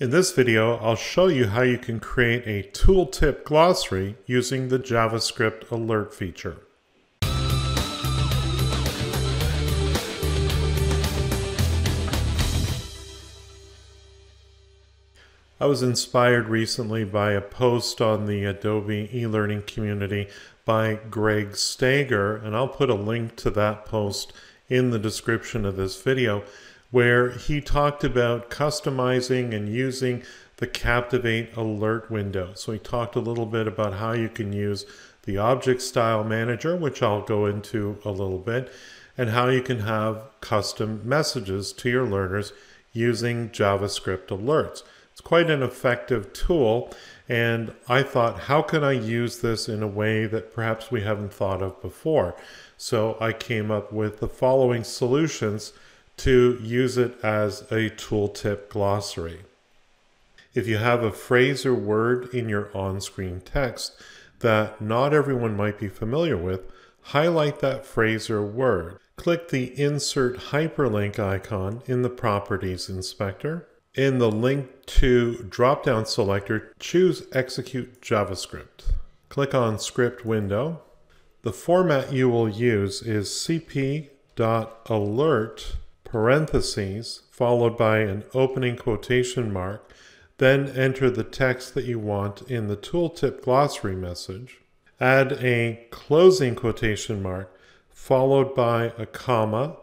In this video, I'll show you how you can create a tooltip glossary using the JavaScript alert feature. I was inspired recently by a post on the Adobe e-learning community by Greg Stager, and I'll put a link to that post in the description of this video, where he talked about customizing and using the Captivate alert window. So he talked a little bit about how you can use the object style manager, which I'll go into a little bit, and how you can have custom messages to your learners using JavaScript alerts. It's quite an effective tool. And I thought, how can I use this in a way that perhaps we haven't thought of before? So I came up with the following solutions to use it as a tooltip glossary. If you have a phrase or word in your on-screen text that not everyone might be familiar with, highlight that phrase or word. Click the Insert Hyperlink icon in the Properties Inspector in the link to drop-down selector, choose Execute JavaScript. Click on Script window. The format you will use is cp.alert parentheses followed by an opening quotation mark, then enter the text that you want in the tooltip glossary message. Add a closing quotation mark followed by a comma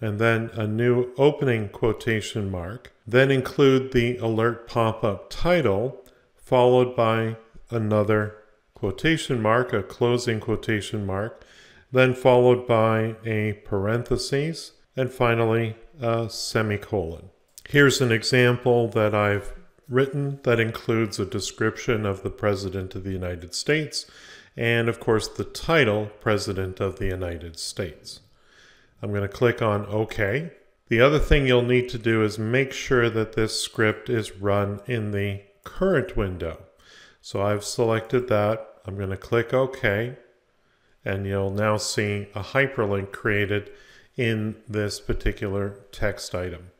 and then a new opening quotation mark. Then include the alert pop-up title, followed by another quotation mark, a closing quotation mark, then followed by a parenthesis, and finally a semicolon. Here's an example that I've written that includes a description of the President of the United States and of course the title President of the United States. I'm going to click on OK. The other thing you'll need to do is make sure that this script is run in the current window. So I've selected that. I'm going to click OK and you'll now see a hyperlink created in this particular text item.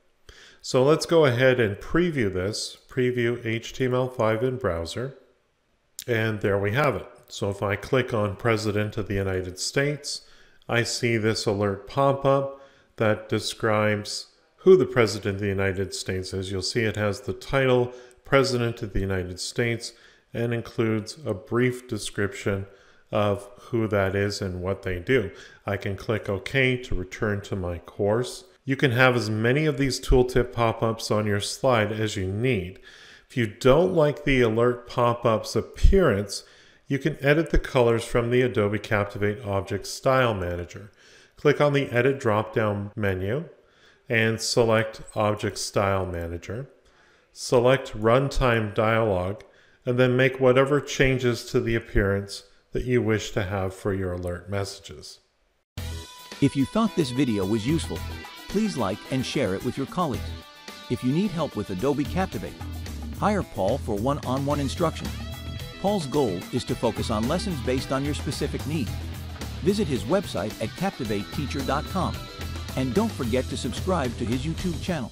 So let's go ahead and preview this, preview HTML5 in browser, and there we have it. So if I click on President of the United States, I see this alert pop up that describes who the President of the United States is. You'll see it has the title President of the United States and includes a brief description of who that is and what they do. I can click OK to return to my course. You can have as many of these tooltip pop-ups on your slide as you need. If you don't like the alert pop-up's appearance, you can edit the colors from the Adobe Captivate Object Style Manager. Click on the Edit drop-down menu and select Object Style Manager. Select Runtime Dialog and then make whatever changes to the appearance that you wish to have for your alert messages. If you thought this video was useful, please like and share it with your colleagues. If you need help with Adobe Captivate, hire Paul for one-on-one -on -one instruction Paul's goal is to focus on lessons based on your specific needs. Visit his website at CaptivateTeacher.com and don't forget to subscribe to his YouTube channel.